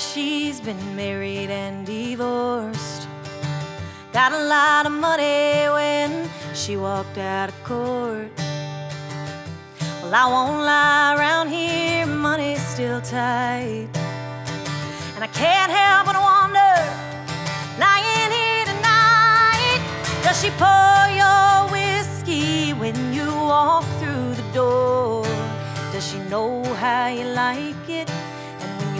she's been married and divorced. Got a lot of money when she walked out of court. Well, I won't lie around here, money's still tight. And I can't help but wonder, lying here tonight, does she pour your whiskey when you walk through the door? Does she know how you like it?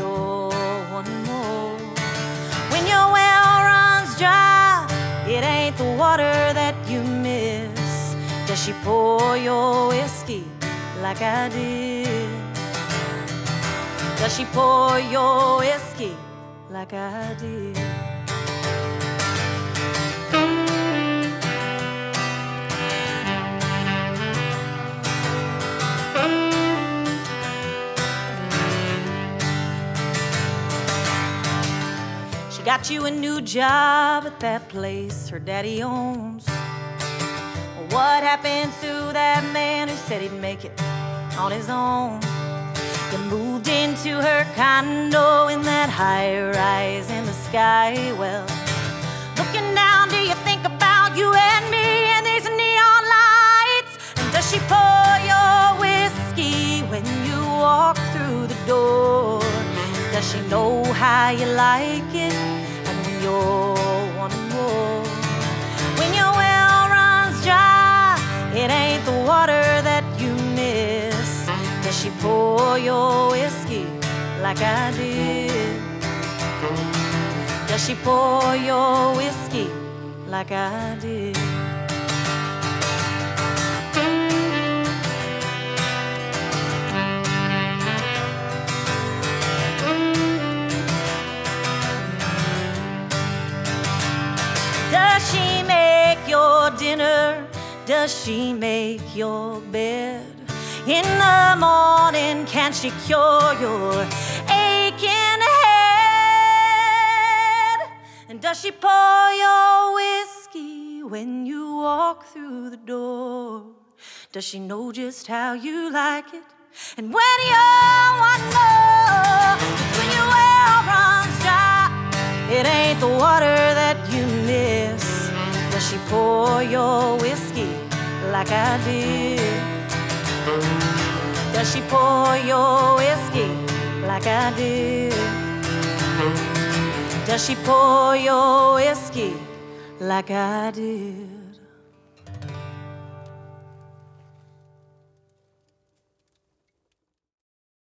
You're one more, when your well runs dry, it ain't the water that you miss. Does she pour your whiskey like I did? Does she pour your whiskey like I did? She got you a new job at that place her daddy owns. What happened to that man who said he'd make it on his own? You moved into her condo in that high rise in the sky. Well, looking down, do you think Does she know how you like it? And when you're wanting more, when your well runs dry, it ain't the water that you miss. Does she pour your whiskey like I did? Does she pour your whiskey like I did? She make your dinner? Does she make your bed? In the morning, can she cure your aching head? And does she pour your whiskey when you walk through the door? Does she know just how you like it? And when you're one your whiskey like I did? Does she pour your whiskey like I did? Does she pour your whiskey like I did?